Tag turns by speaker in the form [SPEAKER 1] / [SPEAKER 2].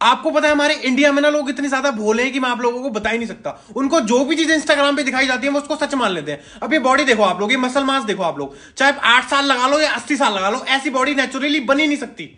[SPEAKER 1] आपको पता है हमारे इंडिया में ना लोग इतने ज़्यादा भोले हैं कि मैं आप लोगों को बता ही नहीं सकता। उनको जो भी चीज़ इंस्टाग्राम पे दिखाई जाती है, वो उसको सच मान लेते हैं। अब ये बॉडी देखो आप लोग, ये मसल मास देखो आप लोग। चाहे आप आठ साल लगा लो या अस्सी साल लगा लो, ऐसी बॉडी नेचुरली बनी नहीं सकती।